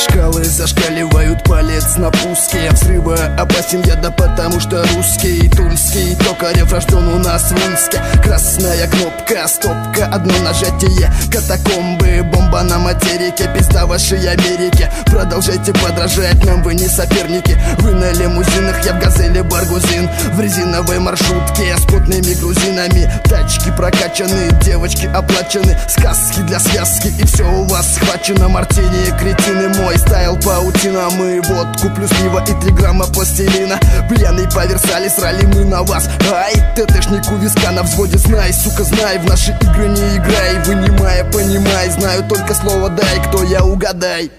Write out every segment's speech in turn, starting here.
Шкалы зашкаливают палец на пуске. Взрыва опасен я да потому что русский Тульский. Токарев рожден у нас в Минске. Красная кнопка, стопка, одно нажатие. Катакомбы, бомба на материке Пизда вашей Америке. Продолжайте подражать нам, вы не соперники. Вы на лимузинах, я в газели баргузин В резиновой маршрутке с потными грузинами. Тачки прокачаны, девочки оплачены. Сказки для связки и все у вас схвачено. Мартини, кретины, мой паутина Мы вот куплю пиво и три грамма пластилина. Пьяный по Версале срали мы на вас. Ай, ТТшник у виска на взводе Знай, сука, знай, в наши игры не играй. Вынимая, понимай, знаю только слово дай Кто я, угадай.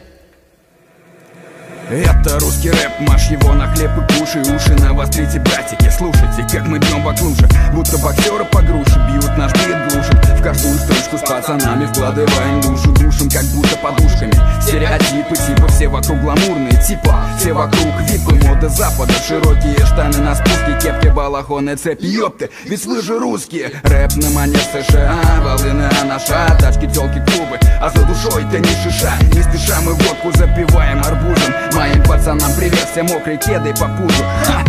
Это русский рэп, маш его на хлеб и кушай Уши навострите, братики, слушайте, как мы бьем по клуше Будто боксеры по груши бьют, наш бит пацанами вкладываем душу Душим, как будто подушками. Стереотипы, типа, все вокруг гламурные Типа, все вокруг випы, мода запада Широкие штаны на спуске, кепки, балахоны, цепи Ёпты, ведь вы же русские. Рэп на манер США, волны наша Тачки, телки, клубы, а за душой ты не шиша Не спеша мы водку запиваем арбузом. Моим пацанам привет, все мокрые кеды по пузу. Ха,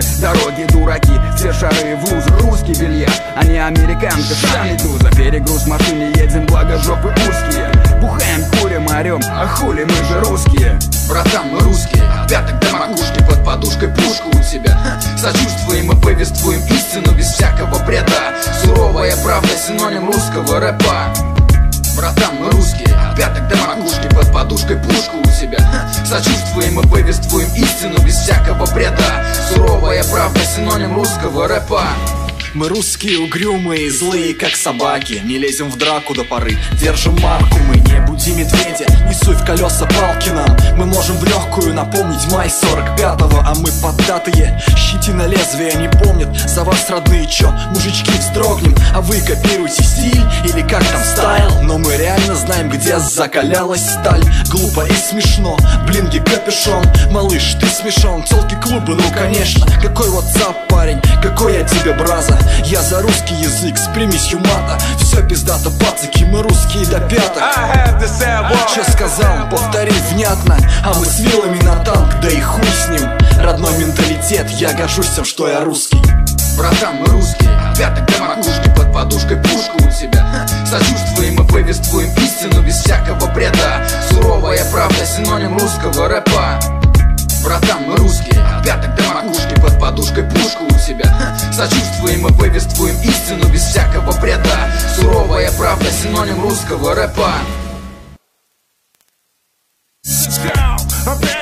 лужи, дороги, дураки, все шары в лузу Русский бильярд, а не американка, шами дуза Перегруз в машине, едем, благо жопы узкие. Бухаем, курим, орем, а хули мы же русские? Братан, мы русские, пяток до макушки Под подушкой пушку у тебя Сочувствуем и повествуем истину без всякого бреда. Суровая правда, синоним русского рэпа. Братан, мы русские, пяток до макушки Под подушкой пушку у Сочувствуем и повествуем истину без всякого бреда. Суровая правда, синоним русского рэпа мы русские угрюмые, злые, как собаки. Не лезем в драку до поры, держим марку Мы не буди медведя, не суй в колеса палки нам Мы можем в легкую напомнить май 45-го А мы поддатые, щетина лезвия не помнят. За вас, родные, чё, мужички, вздрогнем. А вы копируете стиль или как там стайл? Но мы реально знаем, где закалялась сталь. Глупо и смешно, блинги капюшон. Малыш, ты смешон, целки клубы, ну конечно. Какой WhatsApp, парень, какой я тебе браза? Я за русский язык с примесью мата. Все пиздато, пацаки, мы русские до пяток. Че сказал, повтори внятно. А мы с вилами на танк, да и хуй с ним. Родной менталитет, я горжусь тем, что я русский. Братан, мы русские, пяток до макушки Под подушкой пушку у тебя. Сочувствуем и повествуем истину без всякого бреда. Суровая правда, синоним русского рэпа. Братан, мы русские, пяток до макушки подушкой пушку у себя. Сочувствуем и повествуем истину без всякого бреда Суровая правда, синоним русского рэпа. Опять